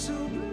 So.